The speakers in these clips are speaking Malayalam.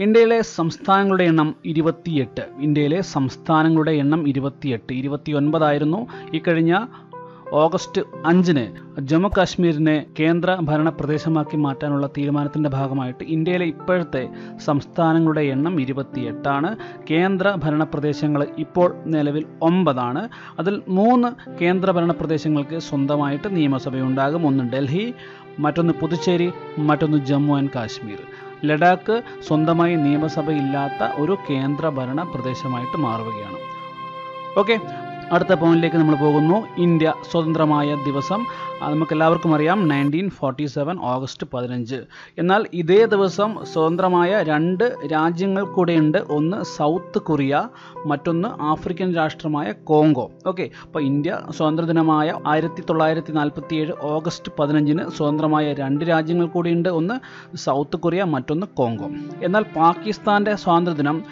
ഇന്ത്യയിലെ സംസ്ഥാനങ്ങളുടെ എണ്ണം ഇരുപത്തിയെട്ട്. ഇന്ത്യയിലെ സംസ്ഥാനങ്ങളുടെ എണ്ണം ഇരുപത്തിയെട്ട്. ഇരുപത്തിയൊൻപതായിരുന്നു ഇക്കഴിഞ്ഞ ഓഗസ്റ്റ് അഞ്ചിന് ജമ്മു കാശ്മീരിനെ കേന്ദ്ര ഭരണ പ്രദേശമാക്കി മാറ്റാനുള്ള തീരുമാനത്തിന്റെ ഭാഗമായിട്ട് ഇന്ത്യയിലെ ഇപ്പോഴത്തെ സംസ്ഥാനങ്ങളുടെ എണ്ണം ഇരുപത്തിയെട്ടാണ്. കേന്ദ്ര ഭരണ പ്രദേശങ്ങൾ ഇപ്പോൾ നിലവിൽ ഒമ്പതാണ്. അതിൽ മൂന്ന് കേന്ദ്ര ഭരണ പ്രദേശങ്ങൾക്ക് സ്വന്തമായിട്ട് നിയമസഭയുണ്ടാകും. ഒന്ന് ഡൽഹി മറ്റൊന്ന് പുതുച്ചേരി മറ്റൊന്ന് ജമ്മു ആൻഡ് കാശ്മീർ. ലഡാക്ക് സ്വന്തമായി നിയമസഭയില്ലാത്ത ഒരു കേന്ദ്ര ഭരണ പ്രദേശമായിട്ട് മാറുകയാണ്. ഓക്കെ അടുത്ത പോയിന്റിലേക്ക് നമ്മൾ പോകുന്നു. ഇന്ത്യ സ്വതന്ത്രമായ ദിവസം. നമുക്കെല്ലാവർക്കും അറിയാം നയന്റീൻ ഫോർട്ടി സെവൻ ഓഗസ്റ്റ് പതിനഞ്ച്. എന്നാൽ ഇതേ ദിവസം സ്വതന്ത്രമായ രണ്ട് രാജ്യങ്ങൾ കൂടെയുണ്ട്. ഒന്ന് സൗത്ത് കൊറിയ മറ്റൊന്ന് ആഫ്രിക്കൻ രാഷ്ട്രമായ കോങ്കോ. ഓക്കെ അപ്പോൾ ഇന്ത്യ സ്വതന്ത്ര ദിനമായ ആയിരത്തി തൊള്ളായിരത്തി നാൽപ്പത്തി ഏഴ് ഓഗസ്റ്റ് പതിനഞ്ചിന് സ്വതന്ത്രമായ രണ്ട് രാജ്യങ്ങൾ കൂടിയുണ്ട്. ഒന്ന് സൗത്ത് കൊറിയ മറ്റൊന്ന് കോങ്കോ. എന്നാൽ പാകിസ്ഥാന്റെ സ്വാതന്ത്ര്യദിനം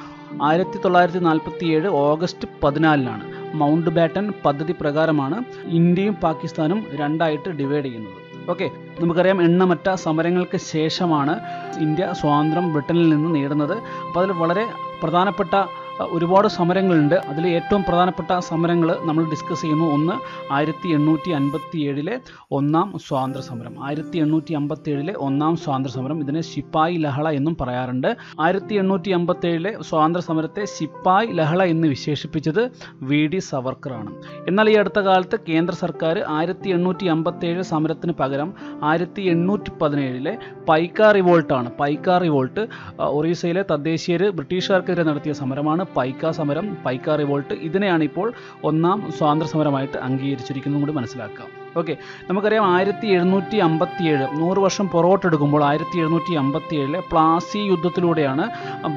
ആയിരത്തി തൊള്ളായിരത്തി നാൽപ്പത്തി ഏഴ് ഓഗസ്റ്റ് പതിനാലിനാണ്. മൗണ്ട് ബാറ്റൺ പദ്ധതി പ്രകാരമാണ് ഇന്ത്യയും പാകിസ്ഥാനും രണ്ടായിട്ട് ഡിവൈഡ് ചെയ്യുന്നത്. ഓക്കെ നമുക്കറിയാം എണ്ണമറ്റ സമരങ്ങൾക്ക് ശേഷമാണ് ഇന്ത്യ സ്വാതന്ത്ര്യം ബ്രിട്ടനിൽ നിന്ന് നേടുന്നത്. അപ്പോൾ അതിൽ വളരെ പ്രധാനപ്പെട്ട ഒരുപാട് സമരങ്ങളുണ്ട്. അതിൽ ഏറ്റവും പ്രധാനപ്പെട്ട സമരങ്ങൾ നമ്മൾ ഡിസ്കസ് ചെയ്യുന്നു. ഒന്ന് ആയിരത്തി എണ്ണൂറ്റി അൻപത്തി ഏഴിലെ ഒന്നാം സ്വാതന്ത്ര്യ സമരം. ആയിരത്തി എണ്ണൂറ്റി അമ്പത്തി ഏഴിലെ ഒന്നാം സ്വാതന്ത്ര്യ സമരം. ഇതിനെ ശിപ്പായി ലഹള എന്നും പറയാറുണ്ട്. ആയിരത്തി എണ്ണൂറ്റി അമ്പത്തി ഏഴിലെ സ്വാതന്ത്ര്യ സമരത്തെ ശിപ്പായി ലഹള എന്ന് വിശേഷിപ്പിച്ചത് വി. ഡി. സവർക്കറാണ്. എന്നാൽ ഈ അടുത്ത കാലത്ത് കേന്ദ്ര സർക്കാർ ആയിരത്തി എണ്ണൂറ്റി അമ്പത്തി ഏഴ് സമരത്തിന് പകരം ആയിരത്തി എണ്ണൂറ്റി പതിനേഴിലെ പൈക്ക റിവോൾട്ടാണ്. പൈക്ക റിവോൾട്ട് ഒറീസയിലെ തദ്ദേശീയർ ബ്രിട്ടീഷുകാർക്കെതിരെ നടത്തിയ സമരമാണ്. പൈക്ക സമരം പൈക്ക റിവോൾട്ട് ഇതിനെയാണ് ഇപ്പോൾ ഒന്നാം സ്വാതന്ത്ര്യ സമരമായിട്ട് അംഗീകരിച്ചിരിക്കുന്നതും കൂടി മനസ്സിലാക്കുക ഓക്കെ. നമുക്കറിയാം ആയിരത്തി എഴുന്നൂറ്റി അമ്പത്തി ഏഴ് നൂറ് വർഷം പുറകോട്ടെടുക്കുമ്പോൾ ആയിരത്തി എഴുന്നൂറ്റി അമ്പത്തി ഏഴിലെ പ്ലാസി യുദ്ധത്തിലൂടെയാണ്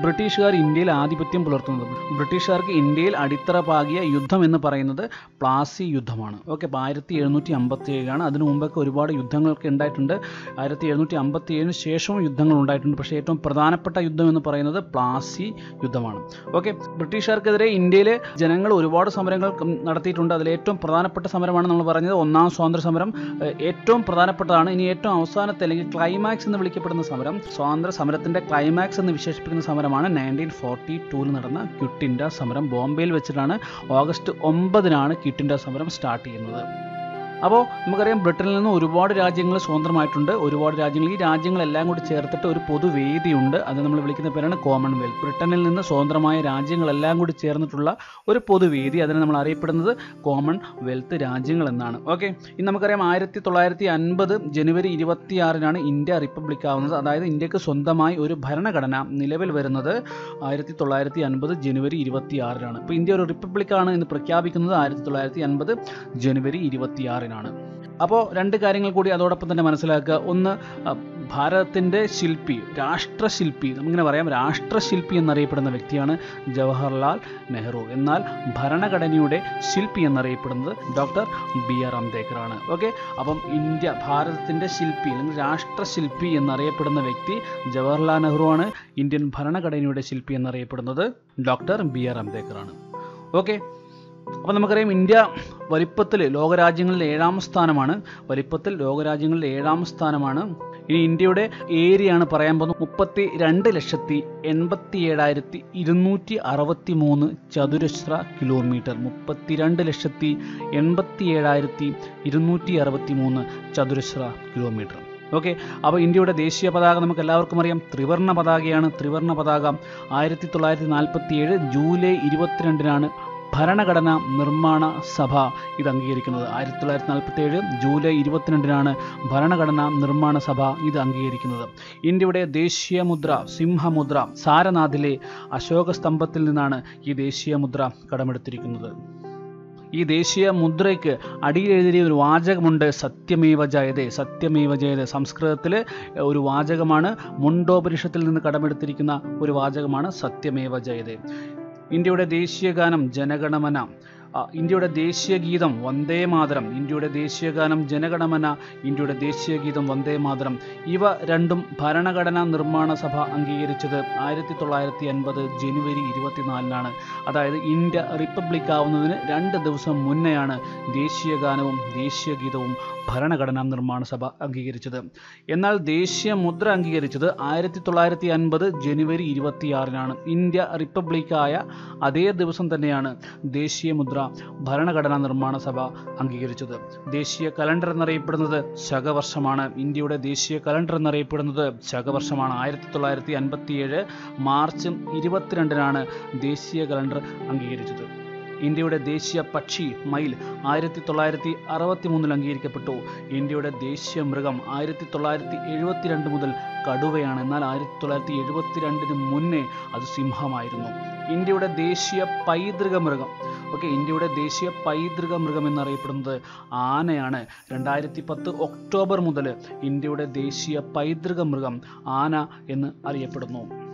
ബ്രിട്ടീഷുകാർ ഇന്ത്യയിൽ ആധിപത്യം പുലർത്തുന്നത്. ബ്രിട്ടീഷുകാർക്ക് ഇന്ത്യയിൽ അടിത്തറ പാകിയ യുദ്ധം എന്ന് പറയുന്നത് പ്ലാസി യുദ്ധമാണ്. ഓക്കെ അപ്പോൾ ആയിരത്തി എഴുന്നൂറ്റി അമ്പത്തി ഏഴാണ് അതിനു മുമ്പൊക്കെ ഒരുപാട് യുദ്ധങ്ങളൊക്കെ ഉണ്ടായിട്ടുണ്ട്. ആയിരത്തി എഴുന്നൂറ്റി അമ്പത്തി ഏഴിന് ശേഷവും യുദ്ധങ്ങൾ ഉണ്ടായിട്ടുണ്ട്. പക്ഷേ ഏറ്റവും പ്രധാനപ്പെട്ട യുദ്ധം എന്ന് പറയുന്നത് പ്ലാസി യുദ്ധമാണ്. ഓക്കെ ബ്രിട്ടീഷുകാർക്കെതിരെ ഇന്ത്യയിലെ ജനങ്ങൾ ഒരുപാട് സമരങ്ങൾ നടത്തിയിട്ടുണ്ട്. അതിൽ ഏറ്റവും പ്രധാനപ്പെട്ട സമരമാണ് നമ്മൾ പറഞ്ഞത് ഒന്നാം സ്വാതന്ത്ര്യ സമരം ഏറ്റവും പ്രധാനപ്പെട്ടതാണ് ഇനി ഏറ്റവും അവസാനത്തെ അല്ലെങ്കിൽ ക്ലൈമാക്സ് എന്ന് വിളിക്കപ്പെടുന്ന സമരം. സ്വാതന്ത്ര്യ സമരത്തിന്റെ ക്ലൈമാക്സ് എന്ന് വിശേഷിപ്പിക്കുന്ന സമരമാണ് നയന്റീൻ ഫോർട്ടി ടൂവിൽ നടന്ന ക്വിറ്റ് സമരം. ബോംബെയിൽ വെച്ചിട്ടാണ് ഓഗസ്റ്റ് ഒമ്പതിനാണ് ക്വിറ്റ് സമരം സ്റ്റാർട്ട് ചെയ്യുന്നത്. അപ്പോൾ നമുക്കറിയാം ബ്രിട്ടനിൽ നിന്ന് ഒരുപാട് രാജ്യങ്ങൾ സ്വതന്ത്രമായിട്ടുണ്ട്. ഒരുപാട് രാജ്യങ്ങൾ ഈ രാജ്യങ്ങളെല്ലാം കൂടി ചേർത്തിട്ട് ഒരു പൊതുവേദിയുണ്ട്. അത് നമ്മൾ വിളിക്കുന്ന പേരാണ് കോമൺവെൽത്ത്. ബ്രിട്ടനിൽ നിന്ന് സ്വതന്ത്രമായ രാജ്യങ്ങളെല്ലാം കൂടി ചേർന്നിട്ടുള്ള ഒരു പൊതുവേദി അതിനെ നമ്മൾ അറിയപ്പെടുന്നത് കോമൺ വെൽത്ത് രാജ്യങ്ങൾ എന്നാണ്. ഓക്കെ? ഇനി നമുക്കറിയാം ആയിരത്തി തൊള്ളായിരത്തി അൻപത് ജനുവരി ഇരുപത്തിയാറിനാണ് ഇന്ത്യ റിപ്പബ്ലിക് ആവുന്നത്. അതായത് ഇന്ത്യയ്ക്ക് സ്വന്തമായി ഒരു ഭരണഘടന നിലവിൽ വരുന്നത് ആയിരത്തി തൊള്ളായിരത്തി അൻപത് ജനുവരി ഇരുപത്തിയാറിനാണ്. ഇപ്പോൾ ഇന്ത്യ ഒരു റിപ്പബ്ലിക്കാണ് എന്ന് പ്രഖ്യാപിക്കുന്നത് ആയിരത്തി തൊള്ളായിരത്തി അൻപത് ജനുവരി ഇരുപത്തിയാറിനാണ് അപ്പോൾ രണ്ട് കാര്യങ്ങൾ കൂടി അതോടൊപ്പം തന്നെ മനസ്സിലാക്കുക. ഒന്ന് ഭാരതത്തിന്റെ ശില്പി രാഷ്ട്രശില്പി നമുക്കിങ്ങനെ പറയാം രാഷ്ട്രശില്പി എന്നറിയപ്പെടുന്ന വ്യക്തിയാണ് ജവഹർലാൽ നെഹ്റു. എന്നാൽ ഭരണഘടനയുടെ ശില്പി എന്നറിയപ്പെടുന്നത് ഡോക്ടർ ബി ആർ അംബേദ്കർ ആണ് ഓക്കെ? അപ്പം ഇന്ത്യ ഭാരതത്തിന്റെ ശില്പി അല്ലെങ്കിൽ രാഷ്ട്രശില്പി എന്നറിയപ്പെടുന്ന വ്യക്തി ജവഹർലാൽ നെഹ്റു ആണ് ഇന്ത്യൻ ഭരണഘടനയുടെ ശില്പി എന്നറിയപ്പെടുന്നത് ഡോക്ടർ ബി ആർ അംബേദ്കർ ആണ് ഓക്കെ? അപ്പോൾ നമുക്കറിയാം ഇന്ത്യ വലിപ്പത്തിൽ ലോകരാജ്യങ്ങളിൽ ഏഴാം സ്ഥാനമാണ്. വലിപ്പത്തിൽ ലോകരാജ്യങ്ങളിൽ ഏഴാം സ്ഥാനമാണ്. ഇനി ഇന്ത്യയുടെ ഏരിയയാണ് പറയാൻ പോകുന്നത്. മുപ്പത്തി രണ്ട് ലക്ഷത്തി എൺപത്തി ഏഴായിരത്തി ഇരുന്നൂറ്റി അറുപത്തി മൂന്ന് ചതുരശ്ര കിലോമീറ്റർ. മുപ്പത്തിരണ്ട് ലക്ഷത്തി എൺപത്തി ഏഴായിരത്തി ഇരുന്നൂറ്റി അറുപത്തി മൂന്ന് ചതുരശ്ര കിലോമീറ്റർ. ഓക്കെ അപ്പോൾ ഇന്ത്യയുടെ ദേശീയ പതാക നമുക്ക് എല്ലാവർക്കും അറിയാം. ത്രിവർണ പതാകയാണ്. ത്രിവർണ പതാക ആയിരത്തി തൊള്ളായിരത്തി നാൽപ്പത്തി ഏഴ് ജൂലൈ ഇരുപത്തിരണ്ടിനാണ് ഭരണഘടന നിർമ്മാണ സഭ ഇത് അംഗീകരിക്കുന്നത് ആയിരത്തി തൊള്ളായിരത്തി നാൽപ്പത്തി ഏഴ് ജൂലൈ ഇരുപത്തിരണ്ടിനാണ് ഭരണഘടനാ നിർമ്മാണ സഭ ഇത് അംഗീകരിക്കുന്നത്. ഇന്ത്യയുടെ ദേശീയ മുദ്ര സിംഹമുദ്ര സാരനാഥിലെ അശോക സ്തംഭത്തിൽ നിന്നാണ് ഈ ദേശീയ മുദ്ര കടമെടുത്തിരിക്കുന്നത്. ഈ ദേശീയ മുദ്രയ്ക്ക് അടിയിൽ എഴുതിയ ഒരു വാചകമുണ്ട് സത്യമേവ ജയതേ സത്യമേവ ജയതേ സംസ്കൃതത്തിൽ ഒരു വാചകമാണ്. മുണ്ടോപരിഷത്തിൽ നിന്ന് കടമെടുത്തിരിക്കുന്ന ഒരു വാചകമാണ് സത്യമേവ ജയതേ ഇന്ത്യയുടെ ദേശീയ ഗാനം ജനഗണമന. ഇന്ത്യയുടെ ദേശീയ ഗീതം വന്ദേ മാതരം ഇന്ത്യയുടെ ദേശീയഗാനം ജനഗണമന ഇന്ത്യയുടെ ദേശീയ ഗീതം വന്ദേ മാതരം. ഇവ രണ്ടും ഭരണഘടനാ നിർമ്മാണ സഭ അംഗീകരിച്ചത് ആയിരത്തി തൊള്ളായിരത്തി അൻപത് ജനുവരി ഇരുപത്തിനാലിനാണ്. അതായത് ഇന്ത്യ റിപ്പബ്ലിക് ആവുന്നതിന് രണ്ട് ദിവസം മുന്നെയാണ് ദേശീയഗാനവും ദേശീയ ഗീതവും ഭരണഘടനാ നിർമ്മാണ സഭ അംഗീകരിച്ചത്. എന്നാൽ ദേശീയ മുദ്ര അംഗീകരിച്ചത് ആയിരത്തി തൊള്ളായിരത്തി അൻപത് ജനുവരി ഇരുപത്തിയാറിനാണ്. ഇന്ത്യ റിപ്പബ്ലിക്കായ അതേ ദിവസം തന്നെയാണ് ദേശീയ മുദ്ര ഭരണഘടനാ നിർമ്മാണ സഭ അംഗീകരിച്ചത്. ദേശീയ കലണ്ടർ എന്നറിയപ്പെടുന്നത് ശകവർഷമാണ്. ഇന്ത്യയുടെ ദേശീയ കലണ്ടർ എന്നറിയപ്പെടുന്നത് ശകവർഷമാണ്. ആയിരത്തി തൊള്ളായിരത്തി അൻപത്തിയേഴ് മാർച്ച് ഇരുപത്തിരണ്ടിനാണ് ദേശീയ കലണ്ടർ അംഗീകരിച്ചത്. ഇന്ത്യയുടെ ദേശീയ പക്ഷി മയിൽ ആയിരത്തി തൊള്ളായിരത്തി അറുപത്തി മൂന്നിൽ അംഗീകരിക്കപ്പെട്ടു. ഇന്ത്യയുടെ ദേശീയ മൃഗം ആയിരത്തി തൊള്ളായിരത്തി എഴുപത്തിരണ്ട് മുതൽ കടുവയാണ്. എന്നാൽ ആയിരത്തി തൊള്ളായിരത്തി എഴുപത്തിരണ്ടിന് മുന്നേ അത് സിംഹമായിരുന്നു. ഇന്ത്യയുടെ ദേശീയ പൈതൃക മൃഗം ഓക്കെ ഇന്ത്യയുടെ ദേശീയ പൈതൃക മൃഗം എന്നറിയപ്പെടുന്നത് ആനയാണ്. രണ്ടായിരത്തി പത്ത് ഒക്ടോബർ മുതൽ ഇന്ത്യയുടെ ദേശീയ പൈതൃക മൃഗം ആന എന്ന് അറിയപ്പെടുന്നു.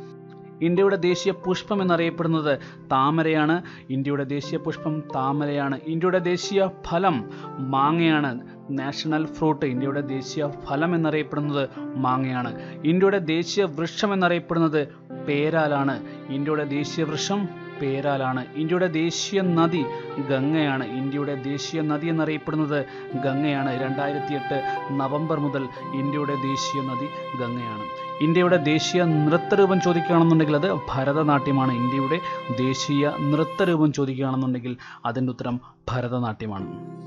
ഇന്ത്യയുടെ ദേശീയ പുഷ്പം എന്നറിയപ്പെടുന്നത് താമരയാണ്. ഇന്ത്യയുടെ ദേശീയ പുഷ്പം താമരയാണ്. ഇന്ത്യയുടെ ദേശീയ ഫലം മാങ്ങയാണ്. നാഷണൽ ഫ്രൂട്ട് ഇന്ത്യയുടെ ദേശീയ ഫലം എന്നറിയപ്പെടുന്നത് മാങ്ങയാണ്. ഇന്ത്യയുടെ ദേശീയ വൃക്ഷം എന്നറിയപ്പെടുന്നത് പേരാലാണ്. ഇന്ത്യയുടെ ദേശീയ വൃക്ഷം പേരാലാണ് ഇന്ത്യയുടെ ദേശീയ നദി ഗംഗയാണ്. ഇന്ത്യയുടെ ദേശീയ നദി എന്നറിയപ്പെടുന്നത് ഗംഗയാണ്. രണ്ടായിരത്തി എട്ട് നവംബർ മുതൽ ഇന്ത്യയുടെ ദേശീയ നദി ഗംഗയാണ്. ഇന്ത്യയുടെ ദേശീയ നൃത്തരൂപം ചോദിക്കുകയാണെന്നുണ്ടെങ്കിൽ അത് ഭരതനാട്യമാണ്. ഇന്ത്യയുടെ ദേശീയ നൃത്തരൂപം ചോദിക്കുകയാണെന്നുണ്ടെങ്കിൽ അതിന്റെ ഉത്തരം ഭരതനാട്യമാണ്.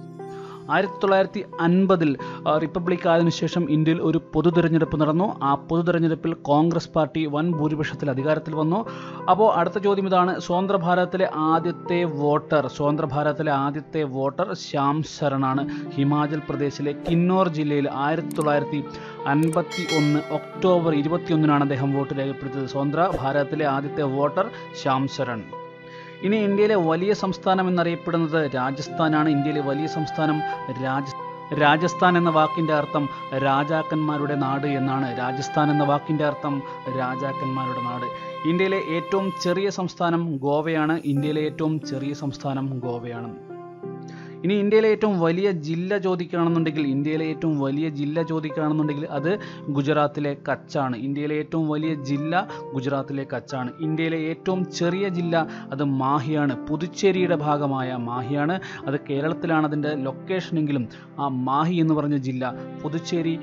ആയിരത്തി തൊള്ളായിരത്തി അൻപതിൽ റിപ്പബ്ലിക് ആയതിനു ശേഷം ഇന്ത്യയിൽ ഒരു പൊതു തിരഞ്ഞെടുപ്പ് നടന്നു. ആ പൊതു തിരഞ്ഞെടുപ്പിൽ കോൺഗ്രസ് പാർട്ടി വൻ ഭൂരിപക്ഷത്തിൽ അധികാരത്തിൽ വന്നു. അപ്പോൾ അടുത്ത ചോദ്യം ഇതാണ് സ്വതന്ത്ര ഭാരതത്തിലെ ആദ്യത്തെ വോട്ടർ സ്വതന്ത്ര ഭാരതത്തിലെ ആദ്യത്തെ വോട്ടർ ശ്യാം ശരണാണ് ഹിമാചൽ പ്രദേശിലെ കിന്നോർ ജില്ലയിൽ ആയിരത്തി തൊള്ളായിരത്തി അൻപത്തി ഒന്ന് ഒക്ടോബർ ഇരുപത്തിയൊന്നിനാണ് അദ്ദേഹം വോട്ട് രേഖപ്പെടുത്തിയത്. സ്വതന്ത്ര ഭാരതത്തിലെ ആദ്യത്തെ വോട്ടർ ശ്യാം ശരൺ. ഇനി ഇന്ത്യയിലെ വലിയ സംസ്ഥാനം എന്നറിയപ്പെടുന്നത് രാജസ്ഥാനാണ്. ഇന്ത്യയിലെ വലിയ സംസ്ഥാനം രാജ രാജസ്ഥാൻ എന്ന വാക്കിന്റെ അർത്ഥം രാജാക്കന്മാരുടെ നാട് എന്നാണ്. രാജസ്ഥാൻ എന്ന വാക്കിന്റെ അർത്ഥം രാജാക്കന്മാരുടെ നാട്. ഇന്ത്യയിലെ ഏറ്റവും ചെറിയ സംസ്ഥാനം ഗോവയാണ്. ഇന്ത്യയിലെ ഏറ്റവും ചെറിയ സംസ്ഥാനം ഗോവയാണ്. ഇനി ഇന്ത്യയിലെ ഏറ്റവും വലിയ ജില്ല ചോദിക്കുകയാണെന്നുണ്ടെങ്കിൽ ഇന്ത്യയിലെ ഏറ്റവും വലിയ ജില്ല ചോദിക്കുകയാണെന്നുണ്ടെങ്കിൽ അത് ഗുജറാത്തിലെ കച്ചാണ്. ഇന്ത്യയിലെ ഏറ്റവും വലിയ ജില്ല ഗുജറാത്തിലെ കച്ചാണ്. ഇന്ത്യയിലെ ഏറ്റവും ചെറിയ ജില്ല അത് മാഹിയാണ്. പുതുച്ചേരിയുടെ ഭാഗമായ മാഹിയാണ്. അത് കേരളത്തിലാണ് അതിന്റെ ലൊക്കേഷനെങ്കിലും ആ മാഹി എന്ന് പറഞ്ഞ ജില്ല പുതുച്ചേരി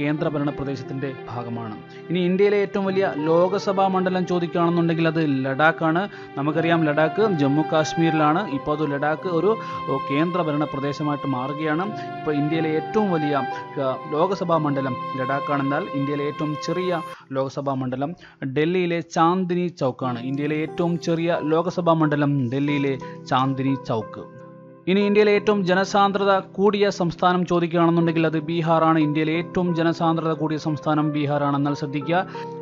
കേന്ദ്രഭരണ പ്രദേശത്തിന്റെ ഭാഗമാണ്. ഇനി ഇന്ത്യയിലെ ഏറ്റവും വലിയ ലോകസഭാ മണ്ഡലം ചോദിക്കുകയാണെന്നുണ്ടെങ്കിൽ അത് ലഡാക്കാണ്. നമുക്കറിയാം ലഡാക്ക് ജമ്മു കാശ്മീരിലാണ്. ഇപ്പോൾ അത് ലഡാക്ക് ഒരു ഓ, കേന്ദ്രഭരണ പ്രദേശമായിട്ട് മാറുകയാണ്. ഇപ്പോൾ ഇന്ത്യയിലെ ഏറ്റവും വലിയ ലോകസഭാ മണ്ഡലം ലഡാക്കാണെന്നാൽ ഇന്ത്യയിലെ ഏറ്റവും ചെറിയ ലോകസഭാ മണ്ഡലം ഡൽഹിയിലെ ചാന്ദിനി ചൗക്കാണ്. ഇന്ത്യയിലെ ഏറ്റവും ചെറിയ ലോകസഭാ മണ്ഡലം ഡൽഹിയിലെ ചാന്ദിനി ചൗക്ക്. ഇനി ഇന്ത്യയിലെ ഏറ്റവും ജനസാന്ദ്രത കൂടിയ സംസ്ഥാനം ചോദിക്കുകയാണെന്നുണ്ടെങ്കിൽ അത് ബീഹാറാണ്. ഇന്ത്യയിലെ ഏറ്റവും ജനസാന്ദ്രത കൂടിയ സംസ്ഥാനം ബീഹാറാണ് എന്നാൽ ശ്രദ്ധിക്കുക.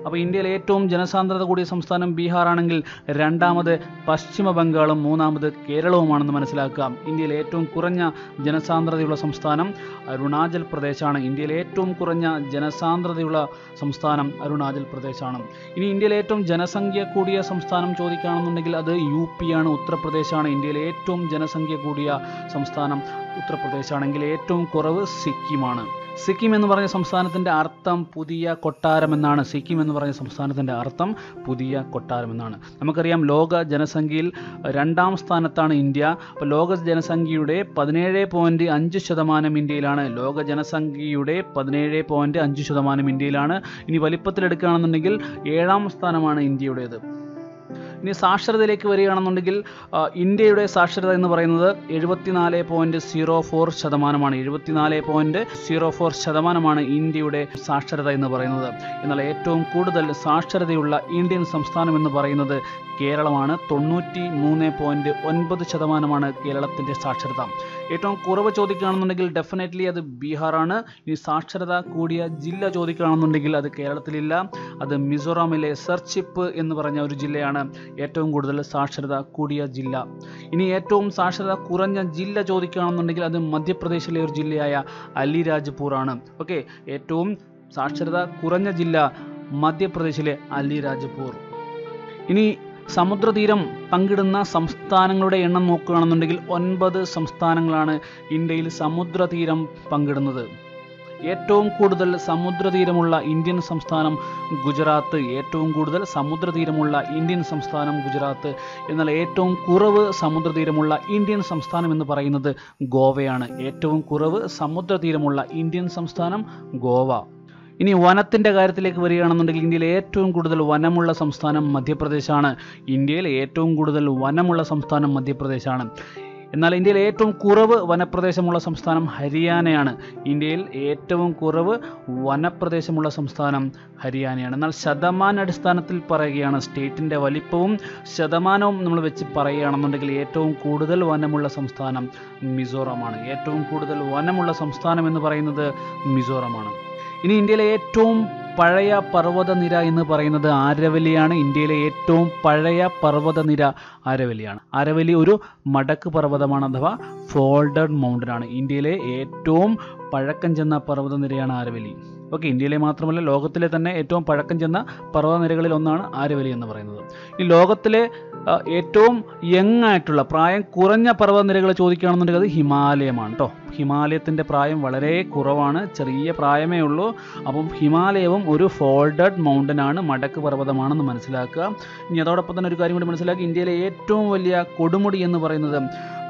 അപ്പോൾ ഇന്ത്യയിലെ ഏറ്റവും ജനസാന്ദ്രത കൂടിയ സംസ്ഥാനം ബീഹാറാണെങ്കിൽ രണ്ടാമത് പശ്ചിമ ബംഗാളും മൂന്നാമത് കേരളവുമാണെന്ന് മനസ്സിലാക്കുക. ഇന്ത്യയിലെ ഏറ്റവും കുറഞ്ഞ ജനസാന്ദ്രതയുള്ള സംസ്ഥാനം അരുണാചൽ പ്രദേശാണ്. ഇന്ത്യയിലെ ഏറ്റവും കുറഞ്ഞ ജനസാന്ദ്രതയുള്ള സംസ്ഥാനം അരുണാചൽ പ്രദേശാണ്. ഇനി ഇന്ത്യയിലെ ഏറ്റവും ജനസംഖ്യ കൂടിയ സംസ്ഥാനം ചോദിക്കുകയാണെന്നുണ്ടെങ്കിൽ അത് യു പി ആണ്. ഉത്തർപ്രദേശാണ്. ഇന്ത്യയിലെ ഏറ്റവും ജനസംഖ്യ കൂടിയ സംസ്ഥാനം ഉത്തർപ്രദേശാണെങ്കിൽ ഏറ്റവും കുറവ് സിക്കിമാണ്. സിക്കിം എന്ന് പറഞ്ഞ സംസ്ഥാനത്തിന്റെ അർത്ഥം പുതിയ കൊട്ടാരം എന്നാണ്. സിക്കിം എന്ന് പറഞ്ഞ സംസ്ഥാനത്തിന്റെ അർത്ഥം പുതിയ കൊട്ടാരം എന്നാണ്. നമുക്കറിയാം ലോക ജനസംഖ്യയിൽ രണ്ടാം സ്ഥാനത്താണ് ഇന്ത്യ. അപ്പോൾ ലോക ജനസംഖ്യയുടെ പതിനേഴ് പോയിന്റ് അഞ്ച് ശതമാനം ഇന്ത്യയിലാണ്. ലോക ജനസംഖ്യയുടെ പതിനേഴ് പോയിന്റ് അഞ്ച് ശതമാനം ഇന്ത്യയിലാണ്. ഇനി വലിപ്പത്തിലെടുക്കുകയാണെന്നുണ്ടെങ്കിൽ ഏഴാം സ്ഥാനമാണ് ഇന്ത്യയുടേത്. ഇനി സാക്ഷരതയിലേക്ക് വരികയാണെന്നുണ്ടെങ്കിൽ ഇന്ത്യയുടെ സാക്ഷരത എന്ന് പറയുന്നത് എഴുപത്തിനാല് പോയിന്റ് സീറോ ഫോർ ശതമാനമാണ്. എഴുപത്തിനാല് പോയിന്റ് സീറോ ഫോർ ശതമാനമാണ് ഇന്ത്യയുടെ സാക്ഷരത എന്ന് പറയുന്നത്. എന്നാൽ ഏറ്റവും കൂടുതൽ സാക്ഷരതയുള്ള ഇന്ത്യൻ സംസ്ഥാനം എന്ന് പറയുന്നത് കേരളമാണ്. തൊണ്ണൂറ്റി മൂന്ന് പോയിന്റ് ഒൻപത് ശതമാനമാണ് കേരളത്തിന്റെ സാക്ഷരത. ഏറ്റവും കുറവ് ചോദിക്കുകയാണെന്നുണ്ടെങ്കിൽ ഡെഫിനറ്റ്ലി അത് ബീഹാറാണ്. ഇനി സാക്ഷരത കൂടിയ ജില്ല ചോദിക്കുകയാണെന്നുണ്ടെങ്കിൽ അത് കേരളത്തിലില്ല. അത് മിസോറാമിലെ സർച്ചിപ്പ് എന്ന് പറഞ്ഞ ഒരു ജില്ലയാണ് ഏറ്റവും കൂടുതൽ സാക്ഷരത കൂടിയ ജില്ല. ഇനി ഏറ്റവും സാക്ഷരത കുറഞ്ഞ ജില്ല ചോദിക്കുകയാണെന്നുണ്ടെങ്കിൽ അത് മധ്യപ്രദേശിലെ ഒരു ജില്ലയായ അലിരാജ്പൂർ ആണ് ഓക്കെ ഏറ്റവും സാക്ഷരത കുറഞ്ഞ ജില്ല മധ്യപ്രദേശിലെ അലിരാജ്പൂർ. ഇനി സമുദ്രതീരം പങ്കിടുന്ന സംസ്ഥാനങ്ങളുടെ എണ്ണം നോക്കുകയാണെന്നുണ്ടെങ്കിൽ ഒൻപത് സംസ്ഥാനങ്ങളാണ് ഇന്ത്യയിൽ സമുദ്രതീരം പങ്കിടുന്നത്. ഏറ്റവും കൂടുതൽ സമുദ്രതീരമുള്ള ഇന്ത്യൻ സംസ്ഥാനം ഗുജറാത്ത് ഏറ്റവും കൂടുതൽ സമുദ്രതീരമുള്ള ഇന്ത്യൻ സംസ്ഥാനം ഗുജറാത്ത് എന്നാൽ ഏറ്റവും കുറവ് സമുദ്രതീരമുള്ള ഇന്ത്യൻ സംസ്ഥാനം എന്ന് പറയുന്നത് ഗോവയാണ്. ഏറ്റവും കുറവ് സമുദ്രതീരമുള്ള ഇന്ത്യൻ സംസ്ഥാനം ഗോവ. ഇനി വനത്തിന്റെ കാര്യത്തിലേക്ക് വരികയാണെന്നുണ്ടെങ്കിൽ ഇന്ത്യയിൽ ഏറ്റവും കൂടുതൽ വനമുള്ള സംസ്ഥാനം മധ്യപ്രദേശാണ്. ഇന്ത്യയിൽ ഏറ്റവും കൂടുതൽ വനമുള്ള സംസ്ഥാനം മധ്യപ്രദേശാണ്. എന്നാൽ ഇന്ത്യയിൽ ഏറ്റവും കുറവ് വനപ്രദേശമുള്ള സംസ്ഥാനം ഹരിയാനയാണ്. ഇന്ത്യയിൽ ഏറ്റവും കുറവ് വനപ്രദേശമുള്ള സംസ്ഥാനം ഹരിയാനയാണ്. എന്നാൽ ശതമാന അടിസ്ഥാനത്തിൽ പറയുകയാണ് സ്റ്റേറ്റിന്റെ വലിപ്പവും ശതമാനവും നമ്മൾ വെച്ച് പറയുകയാണെന്നുണ്ടെങ്കിൽ ഏറ്റവും കൂടുതൽ വനമുള്ള സംസ്ഥാനം മിസോറമാണ്. ഏറ്റവും കൂടുതൽ വനമുള്ള സംസ്ഥാനം എന്ന് പറയുന്നത് മിസോറമാണ്. ഇനി ഇന്ത്യയിലെ ഏറ്റവും പഴയ പർവതനിര എന്ന് പറയുന്നത് ആരവലിയാണ്. ഇന്ത്യയിലെ ഏറ്റവും പഴയ പർവതനിര ആരവലിയാണ്. ആരവലി ഒരു മടക്ക് പർവതമാണ് അഥവാ ഫോൾഡഡ് മൗണ്ടൻ ആണ് ഇന്ത്യയിലെ ഏറ്റവും പഴക്കം ചെന്ന പർവതനിരയാണ് ആരവലി. ഓക്കെ ഇന്ത്യയിലെ മാത്രമല്ല ലോകത്തിലെ തന്നെ ഏറ്റവും പഴക്കം ചെന്ന പർവതനിരകളിൽ ഒന്നാണ് ആരവലി എന്ന് പറയുന്നത്. ഈ ലോകത്തിലെ ഏറ്റവും യങ് ആയിട്ടുള്ള പ്രായം കുറഞ്ഞ പർവതനിരകൾ ചോദിക്കുകയാണെന്നുണ്ടെങ്കിൽ അത് ഹിമാലയമാണ് കേട്ടോ ഹിമാലയത്തിന്റെ പ്രായം വളരെ കുറവാണ് ചെറിയ പ്രായമേ ഉള്ളൂ. അപ്പം ഹിമാലയവും ഒരു ഫോൾഡഡ് മൗണ്ടൻ ആണ് മടക്ക് പർവതമാണെന്ന് മനസ്സിലാക്കുക. ഇനി അതോടൊപ്പം തന്നെ ഒരു കാര്യം കൂടി മനസ്സിലാക്കുക ഇന്ത്യയിലെ ഏറ്റവും വലിയ കൊടുമുടി എന്ന് പറയുന്നത്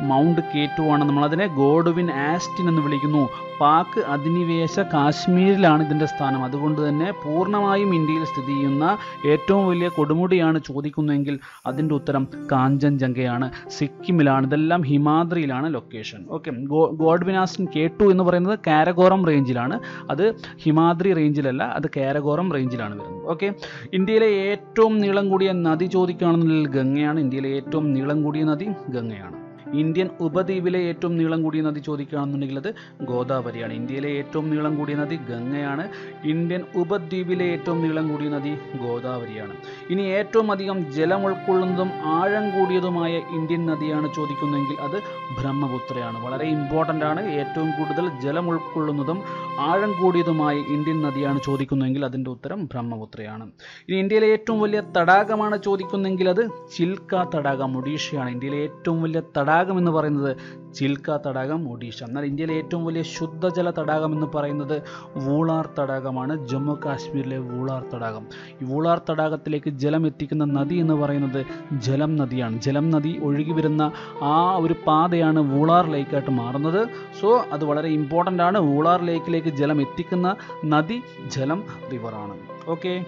മൗണ്ട് കേറ്റു ആണ് നമ്മളതിനെ ഗോഡ്വിൻ ആസ്റ്റിൻ എന്ന് വിളിക്കുന്നു. പാക് അധിനിവേശ കാശ്മീരിലാണ് ഇതിന്റെ സ്ഥാനം. അതുകൊണ്ട് തന്നെ പൂർണമായും ഇന്ത്യയിൽ സ്ഥിതി ചെയ്യുന്ന ഏറ്റവും വലിയ കൊടുമുടിയാണ് ചോദിക്കുന്നതെങ്കിൽ അതിന്റെ ഉത്തരം കാഞ്ചൻജംഗയാണ് സിക്കിമിലാണ്. ഇതെല്ലാം ഹിമാദ്രിയിലാണ് location okay Godwin Austen K two എന്ന് പറയുന്നത് കാരഗോറം റേഞ്ചിലാണ് അത് ഹിമാദ്രി റേഞ്ചിലല്ല അത് കാരഗോറം റേഞ്ചിലാണ് വരുന്നത്. ഓക്കെ ഇന്ത്യയിലെ ഏറ്റവും നീളം കൂടിയ നദി ചോദിക്കുകയാണെന്നുണ്ടെങ്കിൽ ഗംഗയാണ്. ഇന്ത്യയിലെ ഏറ്റവും നീളം കൂടിയ നദി ഗംഗയാണ്. ഇന്ത്യൻ ഉപദ്വീപിലെ ഏറ്റവും നീളം കൂടിയ നദി ചോദിക്കുകയാണെന്നുണ്ടെങ്കിൽ അത് ഗോദാവരിയാണ്. ഇന്ത്യയിലെ ഏറ്റവും നീളം കൂടിയ നദി ഗംഗയാണ്. ഇന്ത്യൻ ഉപദ്വീപിലെ ഏറ്റവും നീളം കൂടിയ നദി ഗോദാവരിയാണ്. ഇനി ഏറ്റവും അധികം ജലം ഉൾക്കൊള്ളുന്നതും ആഴം കൂടിയതുമായ ഇന്ത്യൻ നദിയാണ് ചോദിക്കുന്നതെങ്കിൽ അത് ബ്രഹ്മപുത്രയാണ്. വളരെ ഇമ്പോർട്ടന്റ് ആണ്. ഏറ്റവും കൂടുതൽ ജലം ഉൾക്കൊള്ളുന്നതും ആഴം കൂടിയതുമായ ഇന്ത്യൻ നദിയാണ് ചോദിക്കുന്നതെങ്കിൽ അതിന്റെ ഉത്തരം ബ്രഹ്മപുത്രയാണ്. ഇനി ഇന്ത്യയിലെ ഏറ്റവും വലിയ തടാകമാണ് ചോദിക്കുന്നതെങ്കിൽ അത് ചിൽക്ക തടാകം ഒഡീഷയാണ്. ഇന്ത്യയിലെ ഏറ്റവും വലിയ തടാകം എന്ന് പറയുന്നത് ചിൽക്ക തടാകം ഒഡീഷ. എന്നാൽ ഇന്ത്യയിലെ ഏറ്റവും വലിയ ശുദ്ധജല തടാകം എന്ന് പറയുന്നത് വൂളാർ തടാകമാണ്. ജമ്മു കാശ്മീരിലെ വൂളാർ തടാകം. ഈ വൂളാർ തടാകത്തിലേക്ക് ജലം എത്തിക്കുന്ന നദി എന്ന് പറയുന്നത് ജലം നദിയാണ്. ജലം നദി ഒഴുകി വരുന്ന ആ ഒരു പാതയാണ് വൂളാർ ലേക്കായിട്ട് മാറുന്നത്. സോ അത് വളരെ ഇമ്പോർട്ടന്റ് ആണ്. വൂളാർ ലേക്കിലേക്ക് ജലം എത്തിക്കുന്ന നദി ജലം റിവറാണ് ഓക്കെ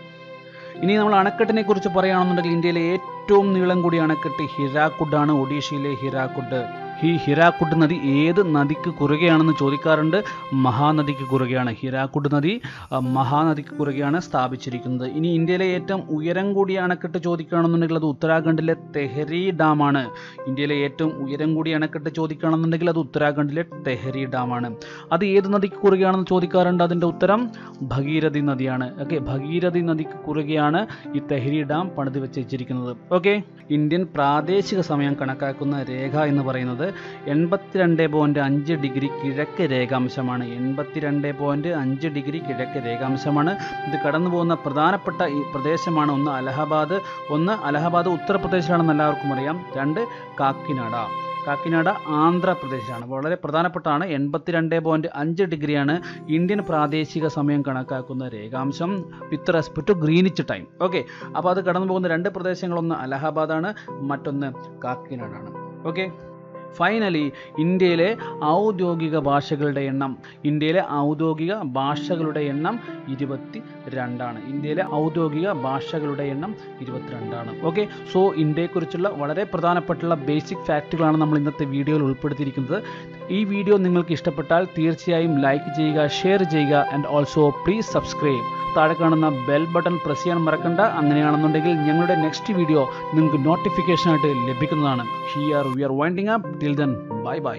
ഇനി നമ്മൾ അണക്കെട്ടിനെ കുറിച്ച് പറയുകയാണെന്നുണ്ടെങ്കിൽ ഇന്ത്യയിലെ ഏറ്റവും നീളം കൂടിയ അണക്കെട്ട് ഹിരാക്കുഡാണ് ഒഡീഷയിലെ ഹിരാക്കുഡ്. ഈ ഹിരാക്കുട്ട് നദി ഏത് നദിക്ക് കുറുകയാണെന്ന് ചോദിക്കാറുണ്ട്. മഹാനദിക്ക് കുറുകയാണ്. ഹിരാക്കുട്ട് നദി മഹാനദിക്ക് കുറുകയാണ് സ്ഥാപിച്ചിരിക്കുന്നത്. ഇനി ഇന്ത്യയിലെ ഏറ്റവും ഉയരം കൂടിയ അണക്കെട്ട് ചോദിക്കുകയാണെന്നുണ്ടെങ്കിൽ അത് ഉത്തരാഖണ്ഡിലെ തെഹരി ഡാമാണ്. ഇന്ത്യയിലെ ഏറ്റവും ഉയരം കൂടിയ അണക്കെട്ട് ചോദിക്കുകയാണെന്നുണ്ടെങ്കിൽ അത് ഉത്തരാഖണ്ഡിലെ തെഹരി ഡാമാണ്. അത് ഏത് നദിക്ക് കുറുകയാണെന്ന് ചോദിക്കാറുണ്ട് അതിന്റെ ഉത്തരം? ഭഗീരഥി നദിയാണ്. ഓക്കെ ഭഗീരഥി നദിക്ക് കുറുകയാണ് ഈ തെഹരി ഡാം പണിത് വെച്ചിരിക്കുന്നത്. ഓക്കെ ഇന്ത്യൻ പ്രാദേശിക സമയം കണക്കാക്കുന്ന രേഖ എന്ന് പറയുന്നത് എൺപത്തിരണ്ട് പോയിന്റ് അഞ്ച് ഡിഗ്രി കിഴക്ക് രേഖാംശമാണ്. എൺപത്തിരണ്ട് പോയിന്റ് അഞ്ച് ഡിഗ്രി കിഴക്ക് രേഖാംശമാണ്. ഇത് കടന്നു പോകുന്ന പ്രധാനപ്പെട്ട ഈ പ്രദേശമാണ് ഒന്ന് അലഹബാദ്. ഒന്ന് അലഹബാദ് ഉത്തർപ്രദേശിലാണെന്ന് എല്ലാവർക്കും അറിയാം. രണ്ട് കാക്കിനാട. കാക്കിനാട ആന്ധ്രാപ്രദേശാണ്. വളരെ പ്രധാനപ്പെട്ടാണ്. എൺപത്തിരണ്ട് പോയിന്റ് അഞ്ച് ഡിഗ്രിയാണ് ഇന്ത്യൻ പ്രാദേശിക സമയം കണക്കാക്കുന്ന രേഖാംശം. With respect to Greenwich time okay അപ്പോൾ അത് കടന്നു പോകുന്ന രണ്ട് പ്രദേശങ്ങളൊന്ന് അലഹബാദാണ് മറ്റൊന്ന് കാക്കിനാടാണ്. ഓക്കെ ഫൈനലി ഇന്ത്യയിലെ ഔദ്യോഗിക ഭാഷകളുടെ എണ്ണം ഇന്ത്യയിലെ ഔദ്യോഗിക ഭാഷകളുടെ എണ്ണം ഇരുപത്തി രണ്ടാണ് ഇന്ത്യയിലെ ഔദ്യോഗിക ഭാഷകളുടെ എണ്ണം ഇരുപത്തിരണ്ടാണ്. ഓക്കെ സോ ഇന്ത്യയെക്കുറിച്ചുള്ള വളരെ പ്രധാനപ്പെട്ടുള്ള ബേസിക് ഫാക്റ്റുകളാണ് നമ്മൾ ഇന്നത്തെ വീഡിയോയിൽ ഉൾപ്പെടുത്തിയിരിക്കുന്നത്. ഈ വീഡിയോ നിങ്ങൾക്ക് ഇഷ്ടപ്പെട്ടാൽ തീർച്ചയായും ലൈക്ക് ചെയ്യുക ഷെയർ ചെയ്യുക ആൻഡ് ഓൾസോ പ്ലീസ് സബ്സ്ക്രൈബ് താഴെ കാണുന്ന ബെൽ ബട്ടൺ പ്രസ് ചെയ്യാൻ മറക്കണ്ട. അങ്ങനെയാണെന്നുണ്ടെങ്കിൽ ഞങ്ങളുടെ നെക്സ്റ്റ് വീഡിയോ നിങ്ങൾക്ക് നോട്ടിഫിക്കേഷനായിട്ട് ലഭിക്കുന്നതാണ്. Here we are winding up till then bye bye